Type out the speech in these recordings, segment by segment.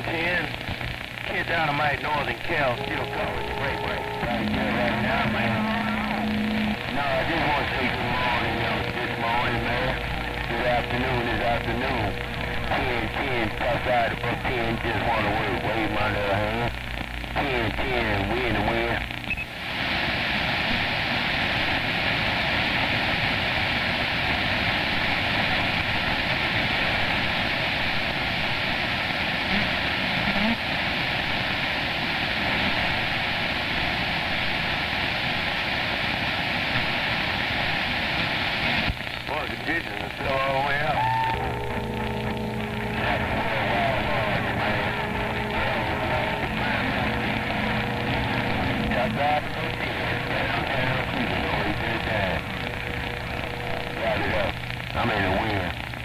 in, stay in. Get down to my northern Cal still covered the freeway. Right there, right now, man. No, I just want to say good morning. This morning, man. Good afternoon, this afternoon. 10, 10, top side of 10, just want to wave, wave my little hand. 10, 10, win, win.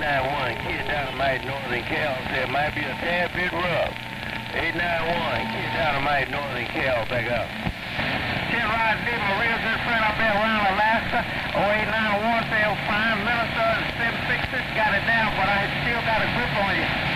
891 Kid Dynamite Northern Cal said it might be a tad bit rough. 891 Kid Dynamite Northern Cal back up. Kid Rod D, my real good friend up there around Alaska. 0891 said fine. Minnesota seven six six. got it down, but I still got a grip on you.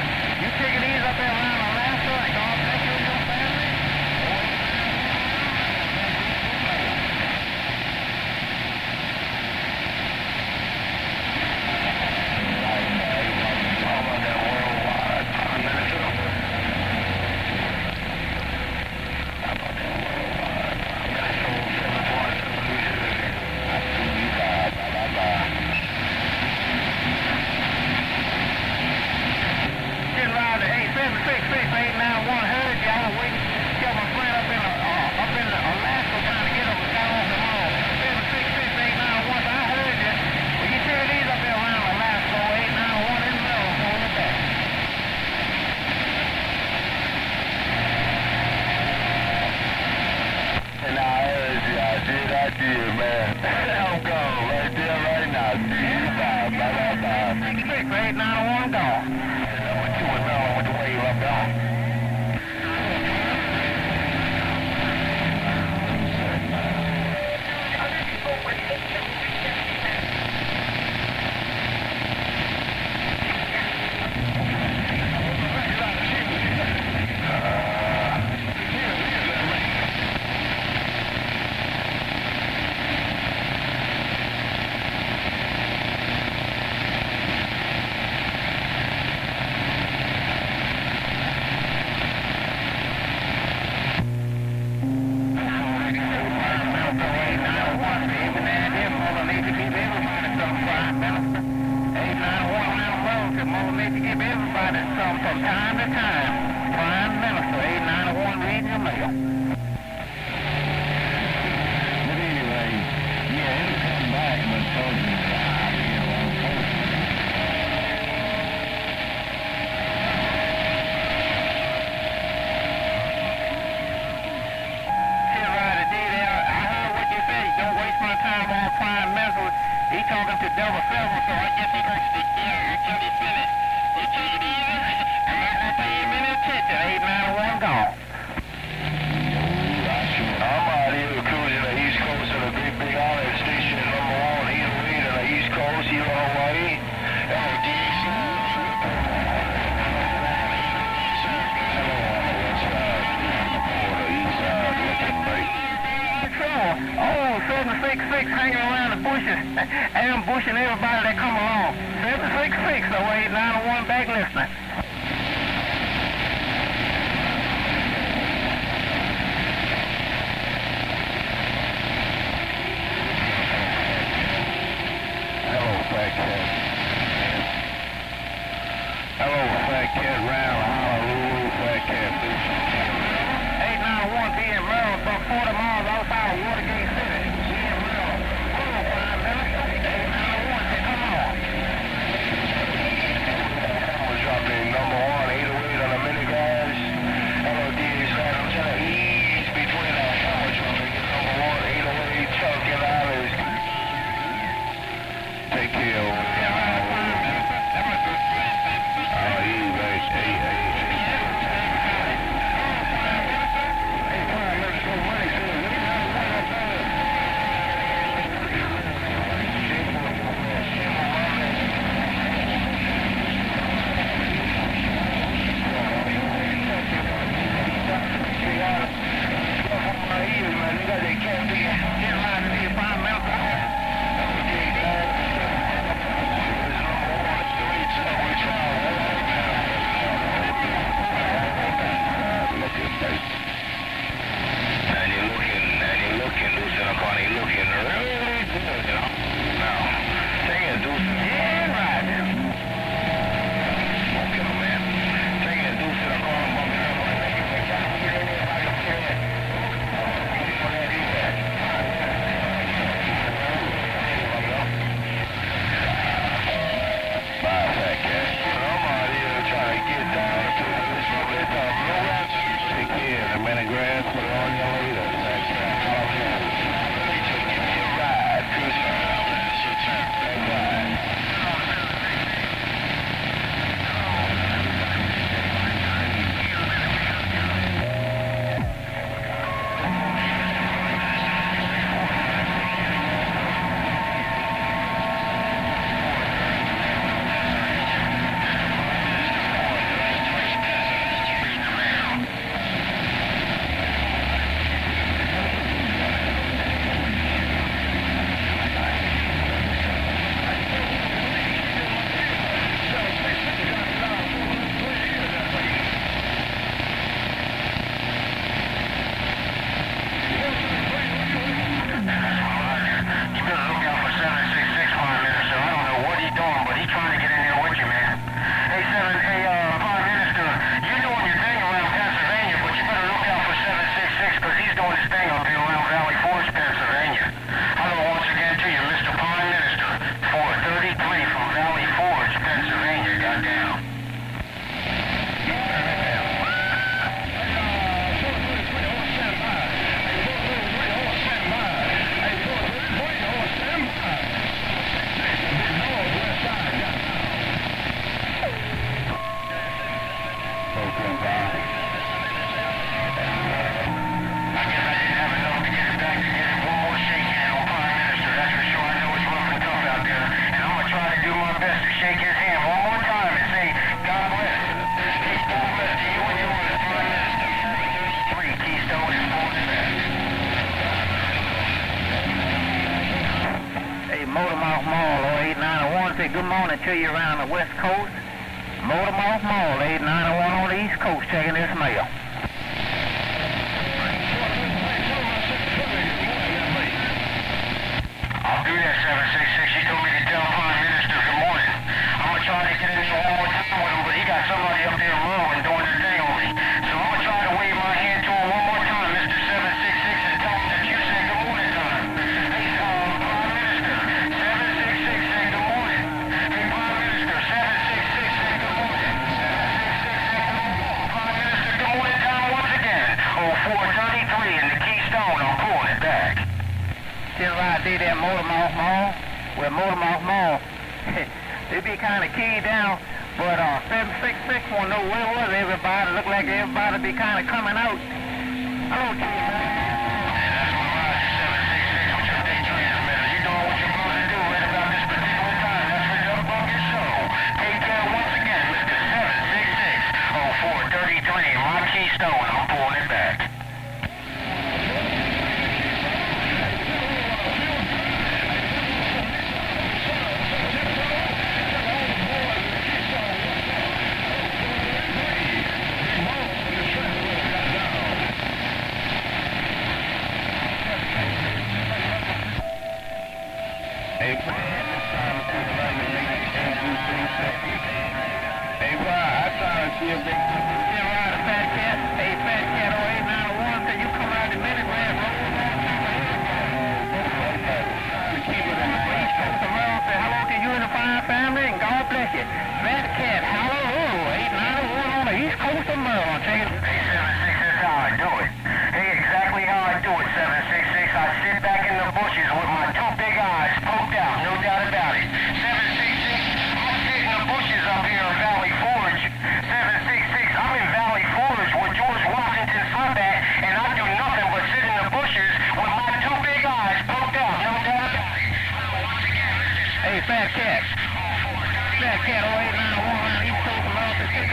Fat Cat. 0891, East Coast of Austin, 6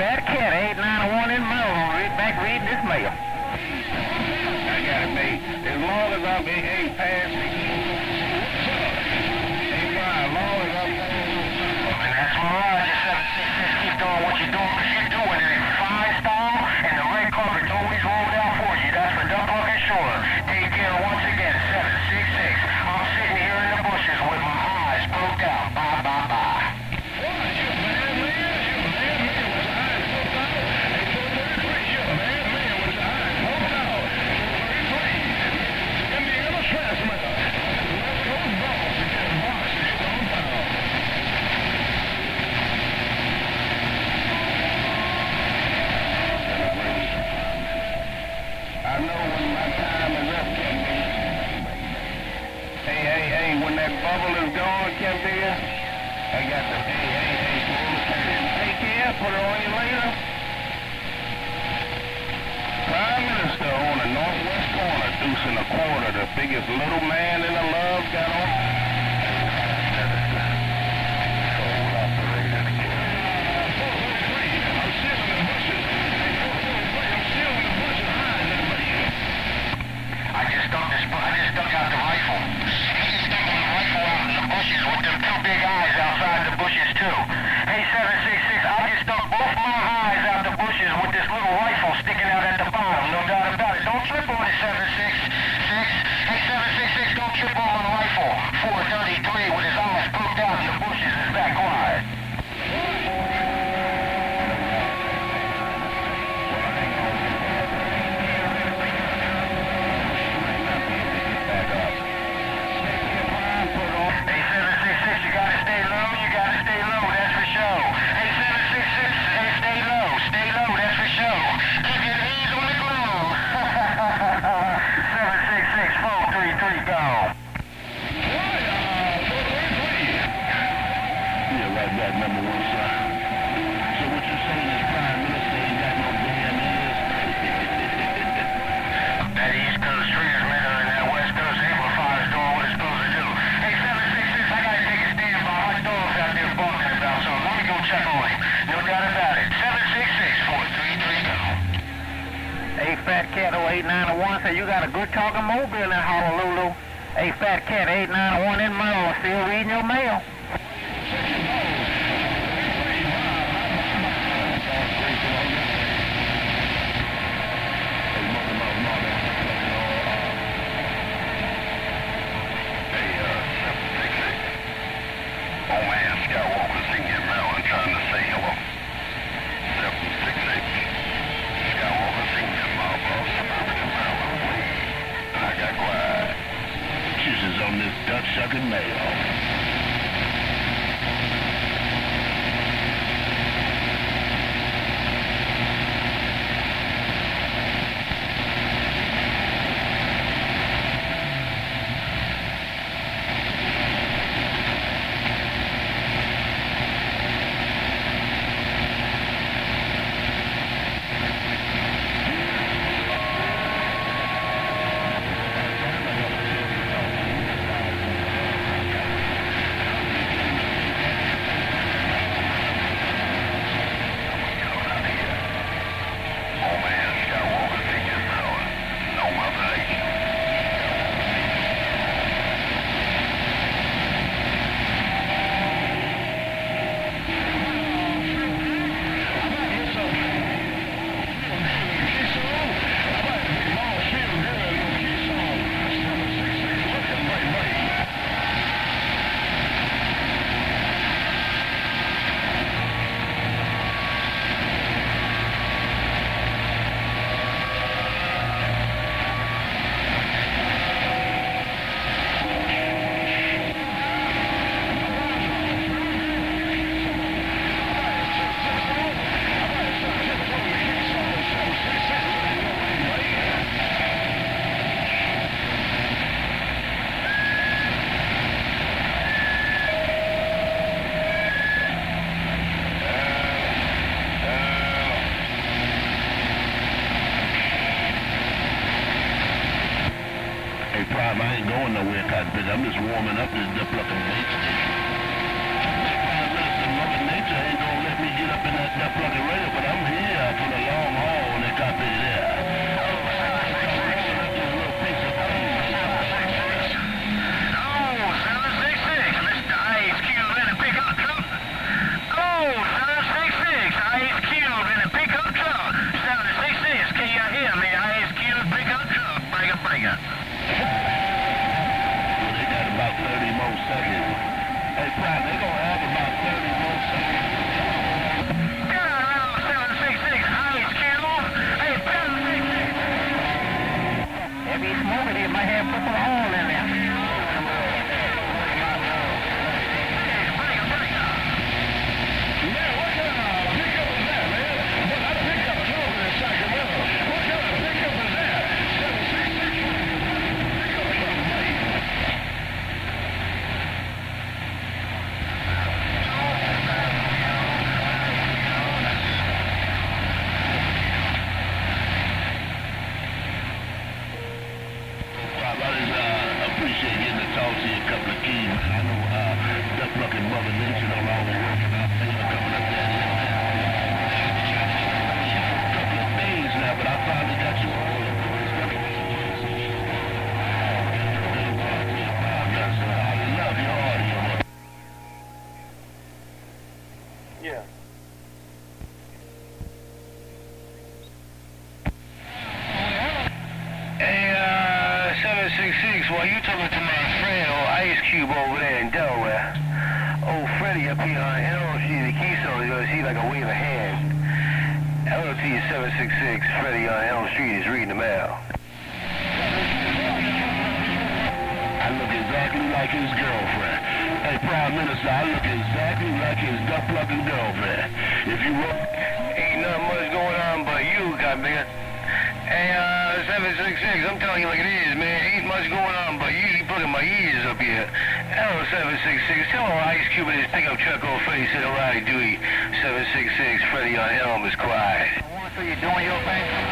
Fat Cat 891 in back, reading this mail. I got it made. As long as I'm in there. I got the hey, hey, hey, smooth. Take care, put her on you later. Prime Minister on the northwest corner, deuce and a quarter, the biggest little man in the love got on. Hey, Fat Cat 891 in Myrtle. Still reading your mail. sucking mayo. I'm just warming up 6. I'm telling you like it is, man. Ain't much going on, but you usually plugging my ears up here. L766, tell old Ice Cube in his pickup truck old Freddy said, all right, Dewey. 766, Freddy on helm is quiet. I want to see you doing your thing.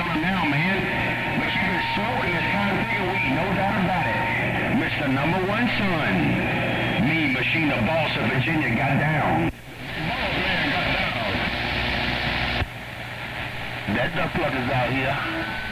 chilling now, man. But you been smoking this kind of bigger weed, no doubt about it. Mr. Number One Son. Me, Machine, the boss of Virginia, got down. Boss man got down. That the fuckers out here.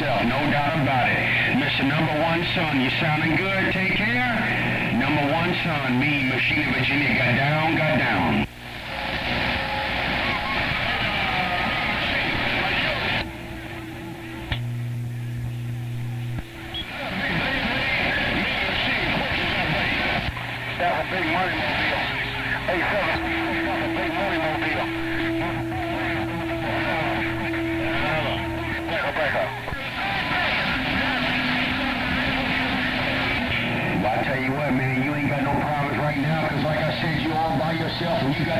Yourself, no doubt about it. Mr. Number One Son, you sounding good, take care. Number One Son, me, Machine Virginia, got down, got down. you guys.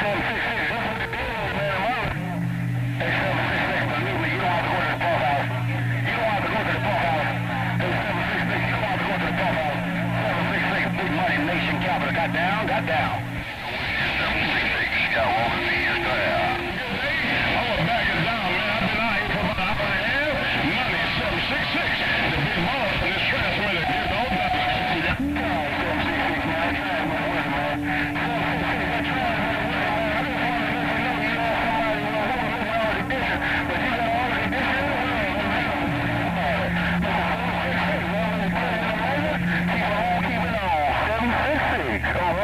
Hey, Brian,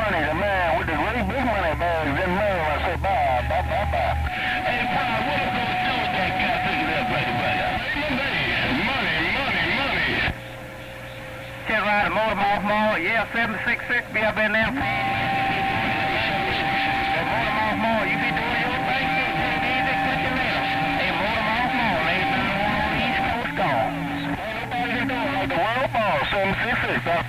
what am I gonna do with that guy thinking that brother, brother? Kid Rider, Motor Mall Mall, yeah, 766, be up in there. Hey, Motor Mall Mall, you be doing your thing, to ain't nothing wrong with East Coast calls. Ain't nobody doing like the world ball, 766,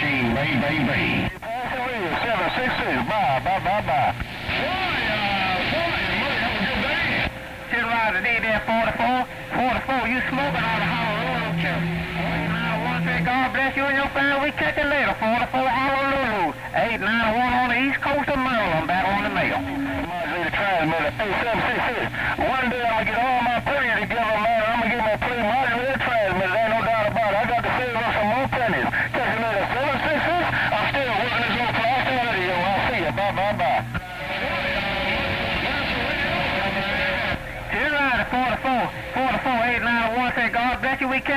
Machine, bay, bay, bay. 766, bye, bye, bye, bye. Kid Rider, D there, 44. 44, you smoking out of Honolulu, Chip. 891, say Hey, God bless you and your family. We catch you later. 44 Honolulu. 891 on the east coast of Maryland. Back on the mail. Transmitter. Hey, 766. One day gonna get all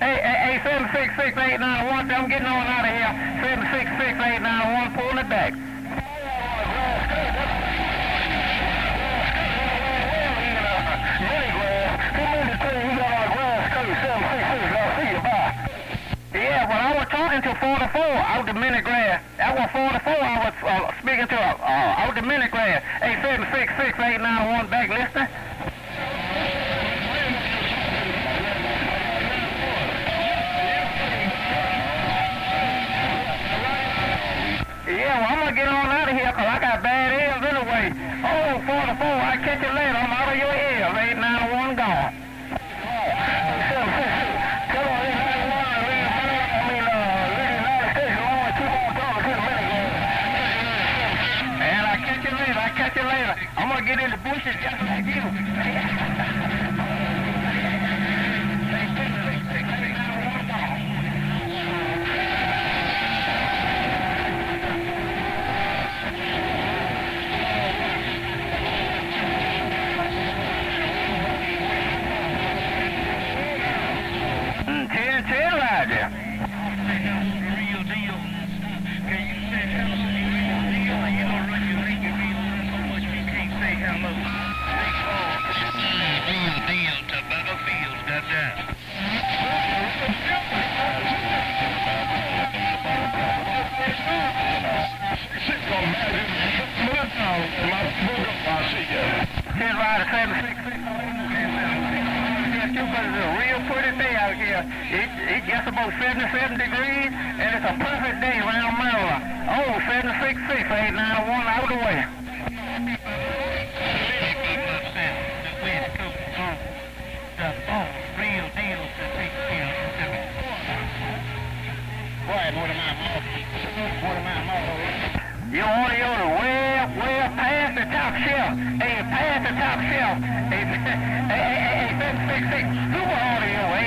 hey, hey, hey, 766 891, I'm getting on out of here. 766 891, pulling it back. Money grass. He meant to tell he got on a grass coat. 766, I'll see you. Bye. Yeah, when I was talking to 44 out the mini grass, that was 44 I was uh, speaking to uh, old the mini grass. Hey, 766 891, back listening. Yeah, well, I'm gonna get on out of here 'cause I got bad ears anyway. Oh, 44, I catch you later. I'm out of your ears. It, it gets about 77 degrees, and it's a perfect day around Maryland. Oh, 766, 891 out of the way. Your way past the top shelf. Hey, past the top shelf. Hey, hey, hey, hey, 766, super audio, 891 gone.